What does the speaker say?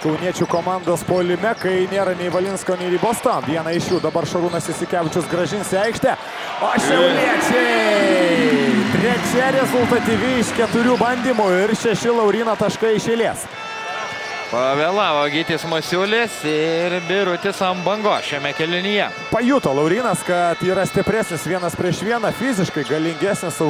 Kauniečių komandos polime, kai nėra nei Valinsko, nei Ribosto. Vieną iš jų dabar Šarūnas Įsikevičius gražins į aikštę. O šiauliečiai! Trečia rezultatyvi iš keturių bandymų ir šeši Laurino taškai iš eilės. Pavėlavo Gytis Masiulis ir Birutis ant bango šiame kelinyje. Pajuto Laurinas, kad yra stipresnis vienas prieš vieną, fiziškai galingesnis, aukštesnis.